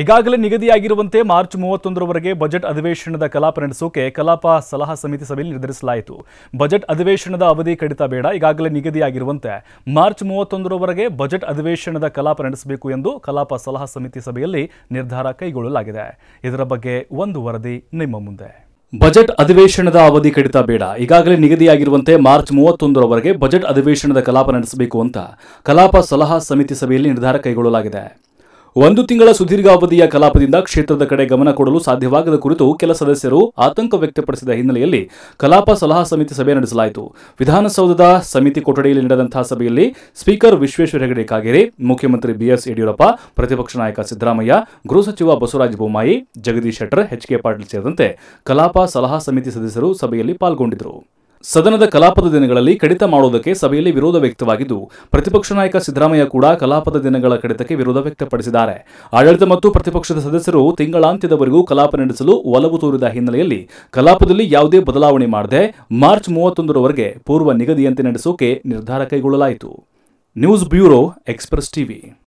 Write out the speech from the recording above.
ಈಗಾಗಲೇ ನಿಗದಿಯಾಗಿರುವಂತೆ March ಮೂವತ್ತೊಂದರವರೆಗೆ budget ಅಧಿವೇಶನದ ಕಲಾಪ ನಡೆಸೋಕೆ ಕಲಾಪ ಸಲಹಾ ಸಮಿತಿ ಸಭೆಯಲ್ಲಿ ನಿರ್ಧರಿಸಲಾಯಿತು. ಬಜೆಟ್ ಅಧಿವೇಶನದ ಅವಧಿ ಕಡಿತ ಬೇಡ, ಈಗಾಗಲೇ ನಿಗದಿಯಾಗಿರುವಂತೆ ಮಾರ್ಚ್ ಮೂವತ್ತೊಂದರವರೆಗೆ ಬಜೆಟ್ ಅಧಿವೇಶನದ ಕಲಾಪ ನಡೆಸಬೇಕು ಎಂದು ಕಲಾಪ ಸಲಹಾ ಸಮಿತಿ ಸಭೆಯಲ್ಲಿ ನಿರ್ಧಾರ ಕೈಗೊಳ್ಳಲಾಗಿದೆ. ಇದರ ಬಗ್ಗೆ ಒಂದು ವರದಿ ನಿಮ್ಮ ಮುಂದೆ. ಬಜೆಟ್ ಅಧಿವೇಶನದ ಅವಧಿ ಕಡಿತ ಬೇಡ, ಈಗಾಗಲೇ ನಿಗದಿಯಾಗಿರುವಂತೆ ಮಾರ್ಚ್ ಮೂವತ್ತೊಂದರವರೆಗೆ ಬಜೆಟ್ ಅಧಿವೇಶನದ ಕಲಾಪ ನಡೆಸಬೇಕು ಅಂತ ಕಲಾಪ ಸಲಹಾ ಸಮಿತಿ ಸಭೆಯಲ್ಲಿ ನಿರ್ಧಾರ ಕೈಗೊಳ್ಳಲಾಗಿದೆ. ಒಂದು ತಿಂಗಳ ಸುದೀರ್ಘ ಅವಧಿಯ ಕಲಾಪದಿಂದ ಕ್ಷೇತ್ರದ ಕಡೆ ಗಮನ ಕೊಡಲು ಸಾಧ್ಯವಾಗದ ಕುರಿತು ಕೆಲ ಸದಸ್ಯರು ಆತಂಕ ವ್ಯಕ್ತಪಡಿಸಿದ ಹಿನ್ನೆಲೆಯಲ್ಲಿ ಕಲಾಪ ಸಲಹಾ ಸಮಿತಿ ಸಭೆ ನಡೆಸಲಾಯಿತು. ವಿಧಾನಸೌಧದ ಸಮಿತಿ ಕೊಠಡಿಯಲ್ಲಿ ನಡೆದಂತಹ ಸಭೆಯಲ್ಲಿ ಸ್ಪೀಕರ್ ವಿಶ್ವೇಶ್ವರ ಹೆಗಡೆ ಕಾಗೇರಿ, ಮುಖ್ಯಮಂತ್ರಿ ಬಿಎಸ್ ಯಡಿಯೂರಪ್ಪ, ಪ್ರತಿಪಕ್ಷ ನಾಯಕ ಸಿದ್ದರಾಮಯ್ಯ, ಗೃಹ ಸಚಿವ ಬಸವರಾಜ ಬೊಮ್ಮಾಯಿ, ಜಗದೀಶ್ ಶೆಟ್ಟರ್ ಎಚ್ ಕೆ ಪಾಟೀಲ್ ಸೇರಿದಂತೆ ಕಲಾಪ ಸಲಹಾ ಸಮಿತಿ ಸದಸ್ಯರು ಸಭೆಯಲ್ಲಿ ಪಾಲ್ಗೊಂಡಿದ್ದರು. ಸದನದ ಕಲಾಪದ ದಿನಗಳಲ್ಲಿ ಕಡಿತ ಮಾಡುವುದಕ್ಕೆ ಸಭೆಯಲ್ಲಿ ವಿರೋಧ ವ್ಯಕ್ತವಾಗಿದ್ದು, ಪ್ರತಿಪಕ್ಷ ನಾಯಕ ಸಿದ್ದರಾಮಯ್ಯ ಕೂಡ ಕಲಾಪದ ದಿನಗಳ ಕಡಿತಕ್ಕೆ ವಿರೋಧ ವ್ಯಕ್ತಪಡಿಸಿದ್ದಾರೆ. ಆಡಳಿತ ಮತ್ತು ಪ್ರತಿಪಕ್ಷದ ಸದಸ್ಯರು ತಿಂಗಳಾಂತ್ಯದವರೆಗೂ ಕಲಾಪ ನಡೆಸಲು ಒಲವು ತೋರಿದ ಹಿನ್ನೆಲೆಯಲ್ಲಿ ಕಲಾಪದಲ್ಲಿ ಯಾವುದೇ ಬದಲಾವಣೆ ಮಾಡದೆ ಮಾರ್ಚ್ ಮೂವತ್ತೊಂದರವರೆಗೆ ಪೂರ್ವ ನಿಗದಿಯಂತೆ ನಡೆಸೋಕೆ ನಿರ್ಧಾರ ಕೈಗೊಳ್ಳಲಾಯಿತು. News bureau, Express TV.